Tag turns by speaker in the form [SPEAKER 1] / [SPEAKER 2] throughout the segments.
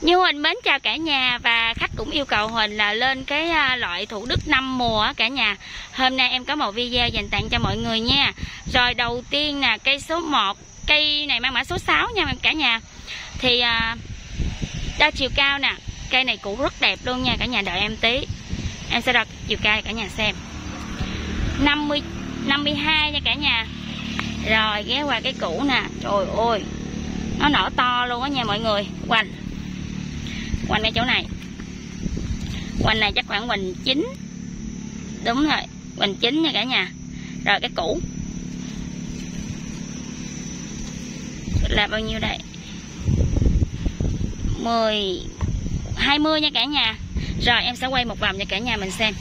[SPEAKER 1] Như Huỳnh mến chào cả nhà và khách cũng yêu cầu Huỳnh là lên cái à, loại thủ đức năm mùa cả nhà. Hôm nay em có một video dành tặng cho mọi người nha. Rồi đầu tiên nè, cây số 1, cây này mang mã số 6 nha cả nhà. Thì à, đo chiều cao nè, cây này cũng rất đẹp luôn nha cả nhà đợi em tí. Em sẽ đo chiều cao cả nhà xem. 50 52 nha cả nhà. Rồi ghé qua cái cũ nè. Trời ơi. Nó nở to luôn á nha mọi người. Quanh quanh cái chỗ này. Quanh này chắc khoảng quanh chín. Đúng rồi quanh chín nha cả nhà. Rồi cái cũ. Là bao nhiêu đây? 10 20 nha cả nhà. Rồi em sẽ quay một vòng cho cả nhà mình xem.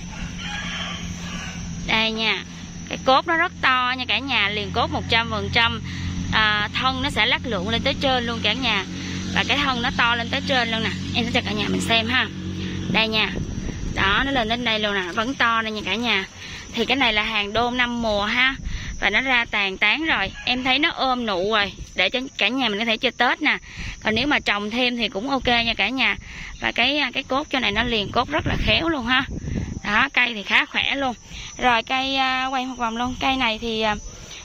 [SPEAKER 1] Đây nha cái cốt nó rất to nha cả nhà liền cốt 100 phần trăm. À, thân nó sẽ lắc lượn lên tới trên luôn cả nhà và cái thân nó to lên tới trên luôn nè. Em sẽ cho cả nhà mình xem ha. Đây nha. Đó nó lên đến đây luôn nè. Vẫn to đây nha cả nhà. Thì cái này là hàng đôn năm mùa ha. Và nó ra tàn tán rồi. Em thấy nó ôm nụ rồi. Để cho cả nhà mình có thể chơi tết nè. Còn nếu mà trồng thêm thì cũng ok nha cả nhà. Và cái cái cốt cho này nó liền cốt rất là khéo luôn ha. Đó cây thì khá khỏe luôn. Rồi cây uh, quay một vòng luôn. Cây này thì uh,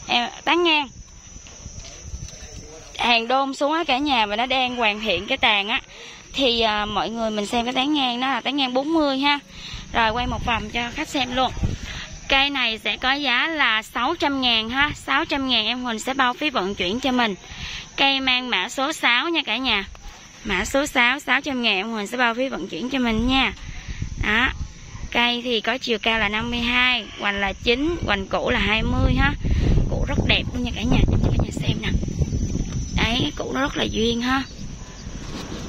[SPEAKER 1] em tán ngang hàng đôn xuống á cả nhà và nó đang hoàn thiện cái tàn á. Thì à, mọi người mình xem cái tán ngang nó là tán ngang 40 ha. Rồi quay một vòng cho khách xem luôn. Cây này sẽ có giá là 600 ngàn ha. 600 ngàn em Huỳnh sẽ bao phí vận chuyển cho mình. Cây mang mã số 6 nha cả nhà. Mã số 6 600 ngàn em Huỳnh sẽ bao phí vận chuyển cho mình nha. Đó. Cây thì có chiều cao là 52 hoành là 9 hoành cũ là 20 ha. Cũ rất đẹp luôn nha cả nhà. Cho cả nhà xem nè thấy cái củ nó rất là duyên ha.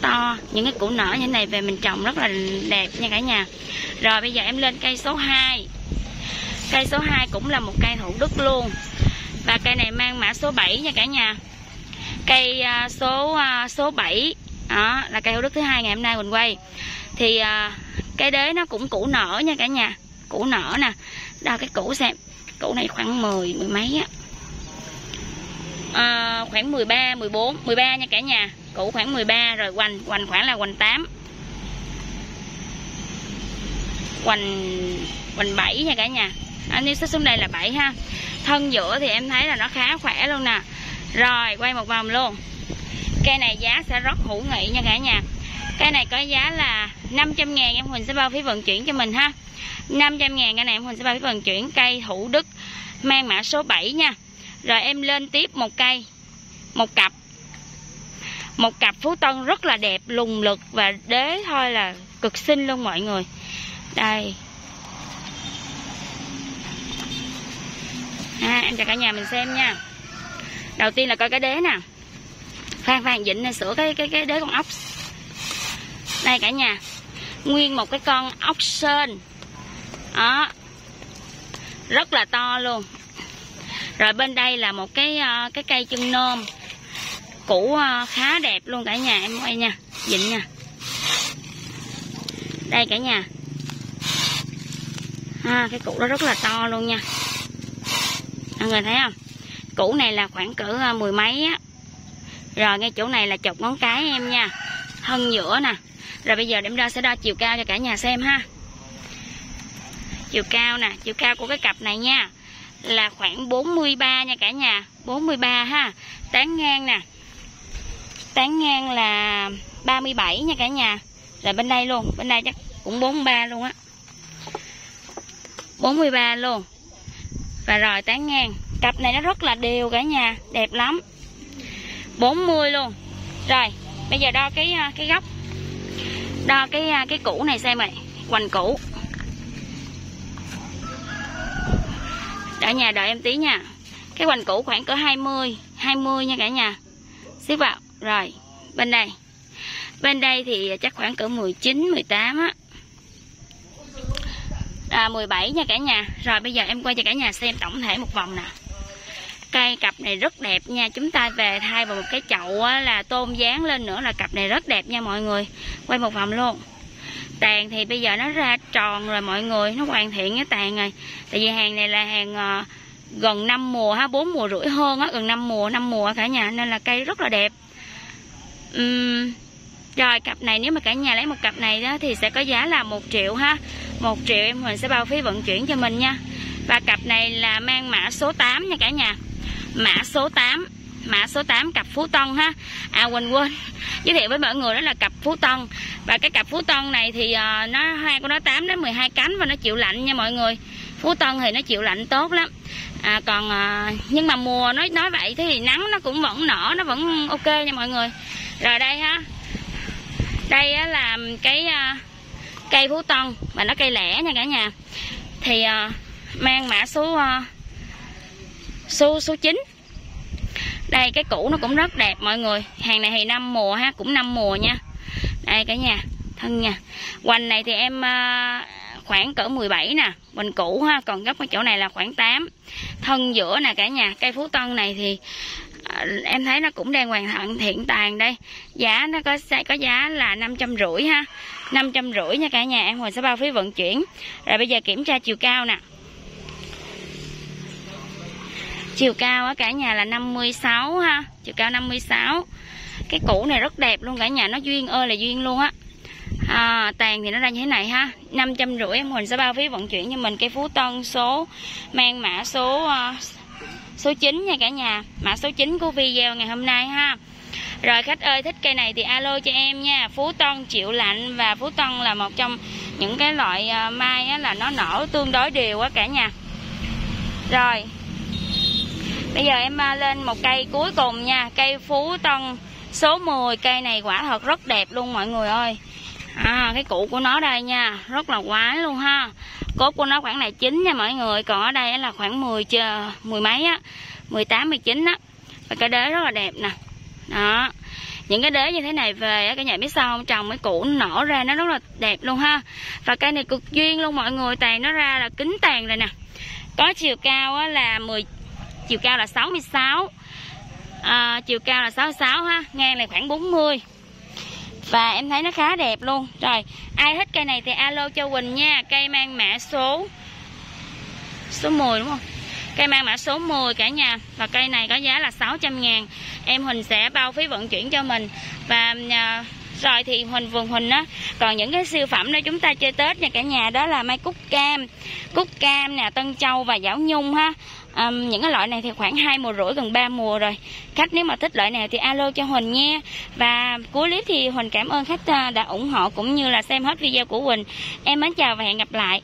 [SPEAKER 1] To, những cái củ nở như thế này về mình trồng rất là đẹp nha cả nhà. Rồi bây giờ em lên cây số 2 cây số 2 cũng là một cây thủ đức luôn. Và cây này mang mã số 7 nha cả nhà. Cây à, số à, số 7 đó, là cây thủ đức thứ hai ngày hôm nay mình quay. Thì à, cái cây đế nó cũng củ nở nha cả nhà. Củ nở nè. Đo cái củ xem. Củ này khoảng 10 mười mấy á à, khoảng 13, 14, 13 nha cả nhà. Cũ khoảng 13 rồi hoành, hoành khoảng là hoành 8 Hoành, hoành 7 nha cả nhà. À, Nếu xích xuống đây là 7 ha. Thân giữa thì em thấy là nó khá khỏe luôn nè. Rồi quay một vòng luôn. Cây này giá sẽ rất hữu nghị nha cả nhà. Cây này có giá là 500 ngàn em Huỳnh sẽ bao phí vận chuyển cho mình ha. 500 ngàn cái này em Huỳnh sẽ bao phí vận chuyển. Cây thủ đức Mang mã số 7 nha rồi em lên tiếp một cây một cặp. Một cặp phú tân rất là đẹp lùng lực và đế thôi là cực xinh luôn mọi người. Đây. À, em cho cả nhà mình xem nha. Đầu tiên là coi cái đế nè. Phan phan dịnh này sửa cái cái cái đế con ốc. Đây cả nhà. Nguyên một cái con ốc sên. Đó. Rất là to luôn rồi bên đây là một cái ờ, cái cây chân nôm củ ờ, khá đẹp luôn cả nhà, em quay nha dịnh nha. Đây cả nhà. Ha, cái củ đó rất là to luôn nha. Mọi người thấy không? Củ này là khoảng cỡ ờ, mười mấy á. Rồi ngay chỗ này là chọc ngón cái em nha. Thân giữa nè. Rồi bây giờ em đo sẽ đo chiều cao cho cả nhà xem ha. Chiều cao nè, chiều cao của cái cặp này nha là khoảng 43 nha cả nhà 43 ha. Tán ngang nè. Tán ngang là 37 nha cả nhà. Rồi bên đây luôn, bên đây chắc cũng 43 luôn á. 43 luôn. Và rồi tán ngang. Cặp này nó rất là đều cả nhà, đẹp lắm. 40 luôn. Rồi, bây giờ đo cái ờ, cái góc. Đo cái ờ, cái cũ này xem này quanh củ. Cả nhà đợi em tí nha. Cái hoành cũ khoảng cỡ 20 20 nha cả nhà. Xếp vào Rồi bên đây. Bên đây thì chắc khoảng cỡ 19 18 á. À, 17 nha cả nhà. Rồi bây giờ em quay cho cả nhà xem tổng thể một vòng nè. Cây cặp này rất đẹp nha. Chúng ta về thay vào một cái chậu á, là tôn dán lên nữa là cặp này rất đẹp nha mọi người. Quay một vòng luôn tàn thì bây giờ nó ra tròn rồi mọi người nó hoàn thiện cái tàn rồi. Tại vì hàng này là hàng uh, gần 5 mùa ha bốn mùa rưỡi hơn á gần 5 mùa 5 mùa cả nhà nên là cây rất là đẹp. Uhm, rồi cặp này nếu mà cả nhà lấy một cặp này đó thì sẽ có giá là một triệu ha. Một triệu em Huỳnh sẽ bao phí vận chuyển cho mình nha. Và cặp này là mang mã số 8 nha cả nhà. Mã số 8 mã số 8 cặp Phú Tân ha. À quên quên. Giới thiệu với mọi người đó là cặp Phú Tân. Và cái cặp Phú Tân này thì uh, nó hai của nó 8 đến 12 cánh và nó chịu lạnh nha mọi người. Phú Tân thì nó chịu lạnh tốt lắm. À, còn à, nhưng mà mùa nói nói vậy thì nắng nó cũng vẫn nở nó vẫn ok nha mọi người. Rồi đây ha. Đây á, là cái à, cây Phú Tân mà nó cây lẻ nha cả nhà. Thì à, mang mã số à, số số 9 đây, cái cũ nó cũng rất đẹp, mọi người. Hàng này thì năm mùa ha, cũng năm mùa nha. Đây cả nhà, thân nha. Hoành này thì em à, khoảng cỡ 17 nè. Bình cũ ha, còn gấp cái chỗ này là khoảng 8 thân giữa nè cả nhà, cây phú tân này thì à, em thấy nó cũng đang hoàn thiện thiện tàn đây. Giá nó có sẽ có giá là năm trăm rưỡi ha. Năm trăm rưỡi nha cả nhà, em hồi sẽ bao phí vận chuyển. Rồi bây giờ kiểm tra chiều cao nè. Chiều cao ở cả nhà là 56 ha. Chiều cao 56 cái củ này rất đẹp luôn cả nhà nó duyên ơi là duyên luôn á. À, tàn thì nó ra như thế này ha. năm trăm rưỡi em Huỳnh sẽ bao phí vận chuyển cho mình cây Phú Tân số mang mã số uh, số 9 nha cả nhà. Mã số 9 của video ngày hôm nay ha. Rồi khách ơi thích cây này thì alo cho em nha. Phú Tân chịu lạnh và Phú Tân là một trong những cái loại uh, mai á, là nó nở tương đối đều á cả nhà. Rồi bây giờ em à, lên một cây cuối cùng nha cây Phú Tân. Số 10 cây này quả thật rất đẹp luôn mọi người ơi. À, cái cụ của nó đây nha rất là quái luôn ha. Cốt của nó khoảng này chín nha mọi người còn ở đây là khoảng 10 chờ mười mấy á 18 19 á. Và cái đế rất là đẹp nè. Đó. Những cái đế như thế này về cái nhà biết sao không? Trồng cái củ nó ra nó rất là đẹp luôn ha. Và cây này cực duyên luôn mọi người tàn nó ra là kính tàn rồi nè. Có chiều cao là 10 chiều cao là 66 à, ờ, chiều cao là 66 ha ngang này khoảng 40 và em thấy nó khá đẹp luôn. Rồi ai thích cây này thì alo cho Quỳnh nha cây mang mã số số 10 đúng không? Cây mang mã số 10 cả nhà. Và cây này có giá là 600 ngàn. Em Huỳnh sẽ bao phí vận chuyển cho mình. Và à, rồi thì Huỳnh Vườn Huỳnh á còn những cái siêu phẩm đó chúng ta chơi Tết nha cả nhà đó là mai cúc cam. Cúc cam nè Tân Châu và Giảo Nhung ha um, những cái loại này thì khoảng hai mùa rưỡi gần 3 mùa rồi. Khách nếu mà thích loại nào thì alo cho Huỳnh nha. Và cuối clip thì Huỳnh cảm ơn khách ờ, đã ủng hộ cũng như là xem hết video của Huỳnh. Em mến chào và hẹn gặp lại.